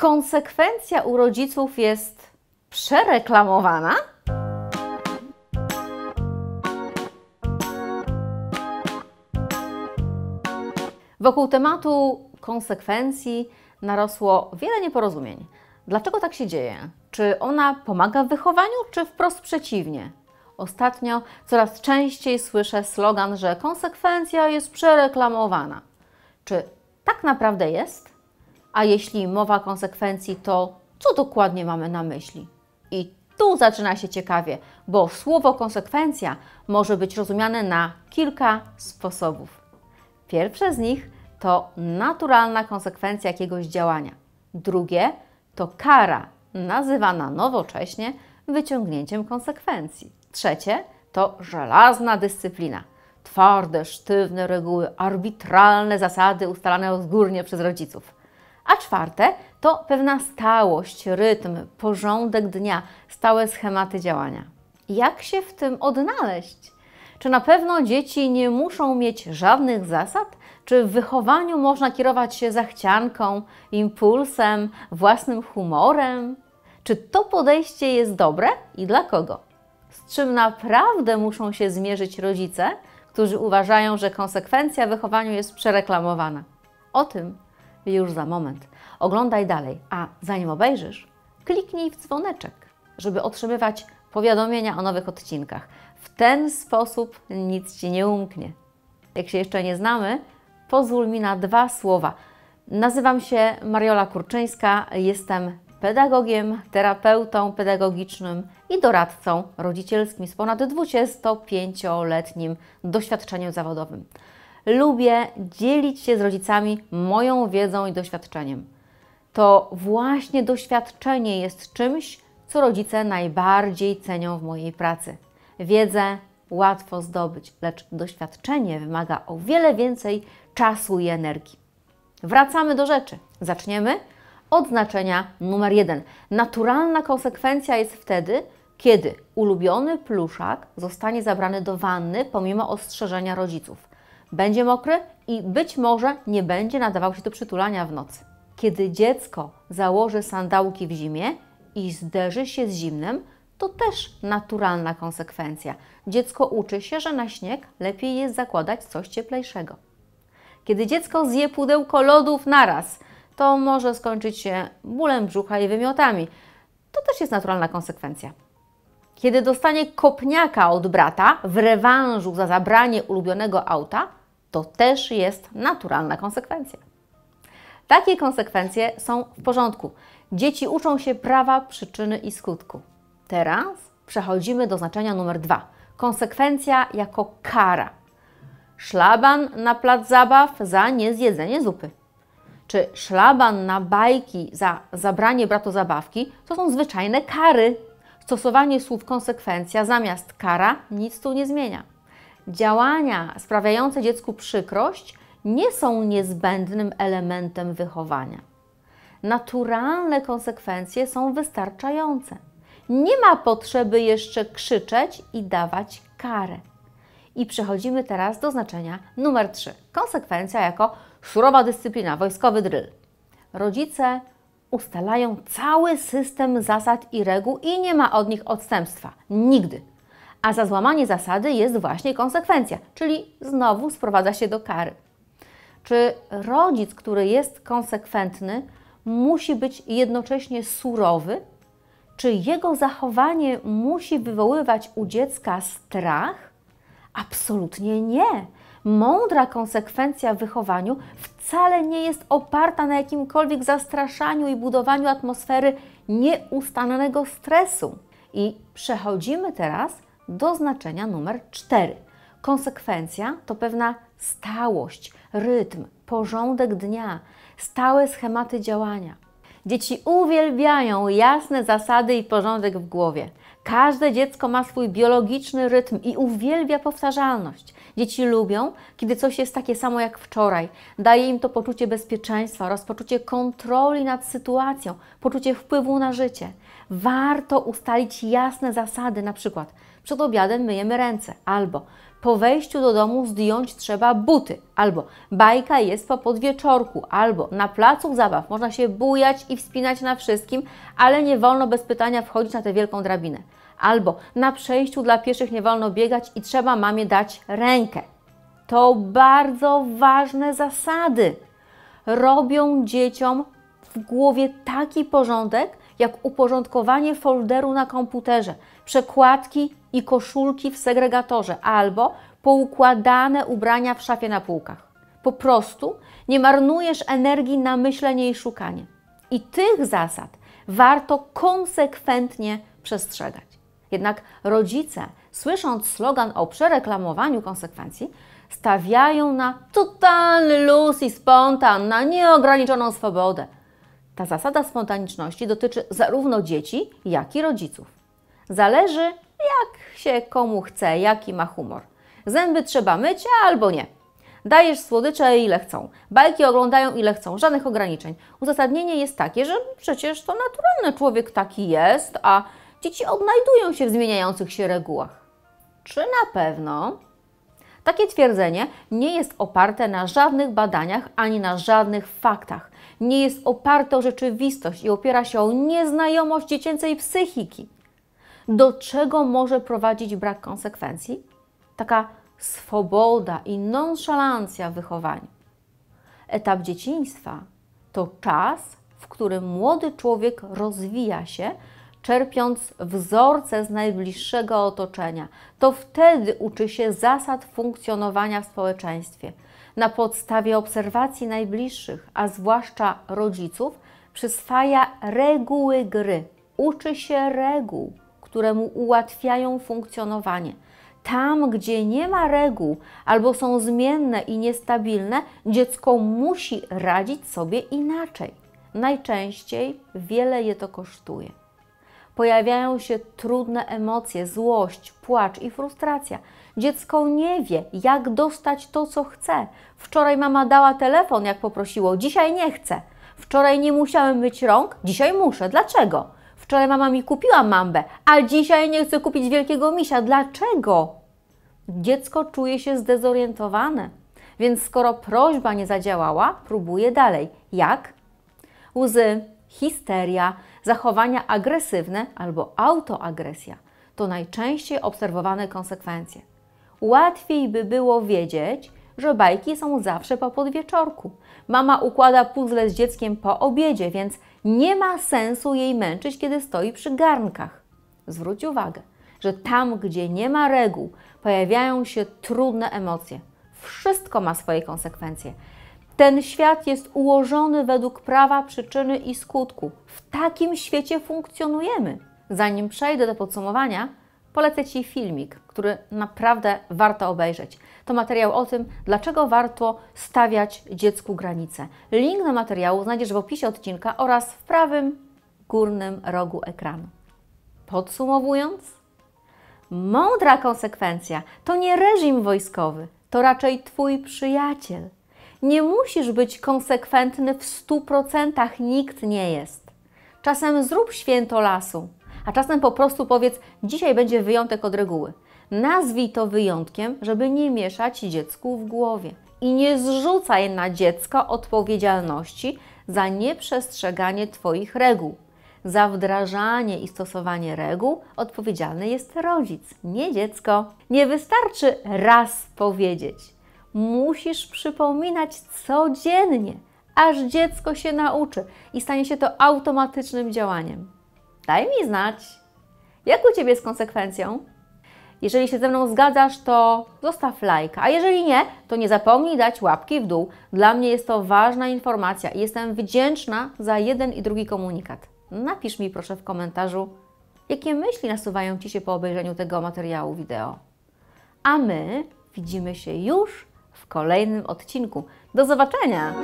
konsekwencja u rodziców jest przereklamowana? Wokół tematu konsekwencji narosło wiele nieporozumień. Dlaczego tak się dzieje? Czy ona pomaga w wychowaniu, czy wprost przeciwnie? Ostatnio coraz częściej słyszę slogan, że konsekwencja jest przereklamowana. Czy tak naprawdę jest? A jeśli mowa konsekwencji, to co dokładnie mamy na myśli? I tu zaczyna się ciekawie, bo słowo konsekwencja może być rozumiane na kilka sposobów. Pierwsze z nich to naturalna konsekwencja jakiegoś działania. Drugie to kara, nazywana nowocześnie wyciągnięciem konsekwencji. Trzecie to żelazna dyscyplina. Twarde, sztywne reguły, arbitralne zasady ustalane odgórnie przez rodziców. A czwarte to pewna stałość, rytm, porządek dnia, stałe schematy działania. Jak się w tym odnaleźć? Czy na pewno dzieci nie muszą mieć żadnych zasad? Czy w wychowaniu można kierować się zachcianką, impulsem, własnym humorem? Czy to podejście jest dobre i dla kogo? Z czym naprawdę muszą się zmierzyć rodzice, którzy uważają, że konsekwencja wychowaniu jest przereklamowana? O tym już za moment. Oglądaj dalej, a zanim obejrzysz, kliknij w dzwoneczek, żeby otrzymywać powiadomienia o nowych odcinkach. W ten sposób nic Ci nie umknie. Jak się jeszcze nie znamy, pozwól mi na dwa słowa. Nazywam się Mariola Kurczyńska, jestem pedagogiem, terapeutą pedagogicznym i doradcą rodzicielskim z ponad 25-letnim doświadczeniem zawodowym. Lubię dzielić się z rodzicami moją wiedzą i doświadczeniem. To właśnie doświadczenie jest czymś, co rodzice najbardziej cenią w mojej pracy. Wiedzę łatwo zdobyć, lecz doświadczenie wymaga o wiele więcej czasu i energii. Wracamy do rzeczy. Zaczniemy od znaczenia numer jeden. Naturalna konsekwencja jest wtedy, kiedy ulubiony pluszak zostanie zabrany do wanny pomimo ostrzeżenia rodziców. Będzie mokry i być może nie będzie nadawał się do przytulania w nocy. Kiedy dziecko założy sandałki w zimie i zderzy się z zimnem, to też naturalna konsekwencja. Dziecko uczy się, że na śnieg lepiej jest zakładać coś cieplejszego. Kiedy dziecko zje pudełko lodów naraz, to może skończyć się bólem brzucha i wymiotami. To też jest naturalna konsekwencja. Kiedy dostanie kopniaka od brata w rewanżu za zabranie ulubionego auta, to też jest naturalna konsekwencja. Takie konsekwencje są w porządku. Dzieci uczą się prawa przyczyny i skutku. Teraz przechodzimy do znaczenia numer dwa. Konsekwencja jako kara. Szlaban na plac zabaw za niezjedzenie zupy. Czy szlaban na bajki za zabranie bratu zabawki to są zwyczajne kary. Stosowanie słów konsekwencja zamiast kara nic tu nie zmienia. Działania sprawiające dziecku przykrość nie są niezbędnym elementem wychowania. Naturalne konsekwencje są wystarczające. Nie ma potrzeby jeszcze krzyczeć i dawać karę. I przechodzimy teraz do znaczenia numer 3. Konsekwencja jako surowa dyscyplina, wojskowy drill. Rodzice ustalają cały system zasad i reguł i nie ma od nich odstępstwa. Nigdy. A za złamanie zasady jest właśnie konsekwencja, czyli znowu sprowadza się do kary. Czy rodzic, który jest konsekwentny, musi być jednocześnie surowy? Czy jego zachowanie musi wywoływać u dziecka strach? Absolutnie nie. Mądra konsekwencja w wychowaniu wcale nie jest oparta na jakimkolwiek zastraszaniu i budowaniu atmosfery nieustannego stresu. I przechodzimy teraz do znaczenia numer 4. Konsekwencja to pewna stałość, rytm, porządek dnia, stałe schematy działania. Dzieci uwielbiają jasne zasady i porządek w głowie. Każde dziecko ma swój biologiczny rytm i uwielbia powtarzalność. Dzieci lubią, kiedy coś jest takie samo jak wczoraj. Daje im to poczucie bezpieczeństwa oraz poczucie kontroli nad sytuacją, poczucie wpływu na życie. Warto ustalić jasne zasady, na przykład przed obiadem myjemy ręce albo po wejściu do domu zdjąć trzeba buty, albo bajka jest po podwieczorku, albo na placu zabaw można się bujać i wspinać na wszystkim, ale nie wolno bez pytania wchodzić na tę wielką drabinę. Albo na przejściu dla pieszych nie wolno biegać i trzeba mamie dać rękę. To bardzo ważne zasady. Robią dzieciom w głowie taki porządek, jak uporządkowanie folderu na komputerze, przekładki i koszulki w segregatorze albo poukładane ubrania w szafie na półkach. Po prostu nie marnujesz energii na myślenie i szukanie. I tych zasad warto konsekwentnie przestrzegać. Jednak rodzice, słysząc slogan o przereklamowaniu konsekwencji, stawiają na totalny luz i spontan, na nieograniczoną swobodę. Ta zasada spontaniczności dotyczy zarówno dzieci, jak i rodziców. Zależy, jak się komu chce, jaki ma humor. Zęby trzeba myć albo nie. Dajesz słodycze ile chcą. Bajki oglądają ile chcą, żadnych ograniczeń. Uzasadnienie jest takie, że przecież to naturalne, człowiek taki jest, a dzieci odnajdują się w zmieniających się regułach. Czy na pewno? Takie twierdzenie nie jest oparte na żadnych badaniach ani na żadnych faktach. Nie jest oparte o rzeczywistość i opiera się o nieznajomość dziecięcej psychiki. Do czego może prowadzić brak konsekwencji? Taka swoboda i nonszalancja w wychowaniu. Etap dzieciństwa to czas, w którym młody człowiek rozwija się czerpiąc wzorce z najbliższego otoczenia. To wtedy uczy się zasad funkcjonowania w społeczeństwie. Na podstawie obserwacji najbliższych, a zwłaszcza rodziców, przyswaja reguły gry. Uczy się reguł, które mu ułatwiają funkcjonowanie. Tam, gdzie nie ma reguł albo są zmienne i niestabilne, dziecko musi radzić sobie inaczej. Najczęściej wiele je to kosztuje pojawiają się trudne emocje, złość, płacz i frustracja. Dziecko nie wie, jak dostać to, co chce. Wczoraj mama dała telefon, jak poprosiło, dzisiaj nie chcę. Wczoraj nie musiałem myć rąk, dzisiaj muszę. Dlaczego? Wczoraj mama mi kupiła mambę, a dzisiaj nie chcę kupić wielkiego misia. Dlaczego? Dziecko czuje się zdezorientowane, więc skoro prośba nie zadziałała, próbuje dalej. Jak? Łzy, histeria, zachowania agresywne albo autoagresja to najczęściej obserwowane konsekwencje. Łatwiej by było wiedzieć, że bajki są zawsze po podwieczorku. Mama układa puzzle z dzieckiem po obiedzie, więc nie ma sensu jej męczyć, kiedy stoi przy garnkach. Zwróć uwagę, że tam, gdzie nie ma reguł, pojawiają się trudne emocje. Wszystko ma swoje konsekwencje. Ten świat jest ułożony według prawa przyczyny i skutku. W takim świecie funkcjonujemy. Zanim przejdę do podsumowania, polecę Ci filmik, który naprawdę warto obejrzeć. To materiał o tym, dlaczego warto stawiać dziecku granice. Link do materiału znajdziesz w opisie odcinka oraz w prawym górnym rogu ekranu. Podsumowując, mądra konsekwencja to nie reżim wojskowy, to raczej Twój przyjaciel – nie musisz być konsekwentny w stu procentach, nikt nie jest. Czasem zrób święto lasu, a czasem po prostu powiedz: dzisiaj będzie wyjątek od reguły. Nazwij to wyjątkiem, żeby nie mieszać dziecku w głowie. I nie zrzucaj na dziecko odpowiedzialności za nieprzestrzeganie Twoich reguł. Za wdrażanie i stosowanie reguł odpowiedzialny jest rodzic, nie dziecko. Nie wystarczy raz powiedzieć musisz przypominać codziennie, aż dziecko się nauczy i stanie się to automatycznym działaniem. Daj mi znać, jak u Ciebie z konsekwencją. Jeżeli się ze mną zgadzasz, to zostaw lajka, a jeżeli nie, to nie zapomnij dać łapki w dół. Dla mnie jest to ważna informacja i jestem wdzięczna za jeden i drugi komunikat. Napisz mi proszę w komentarzu, jakie myśli nasuwają Ci się po obejrzeniu tego materiału wideo. A my widzimy się już w kolejnym odcinku. Do zobaczenia!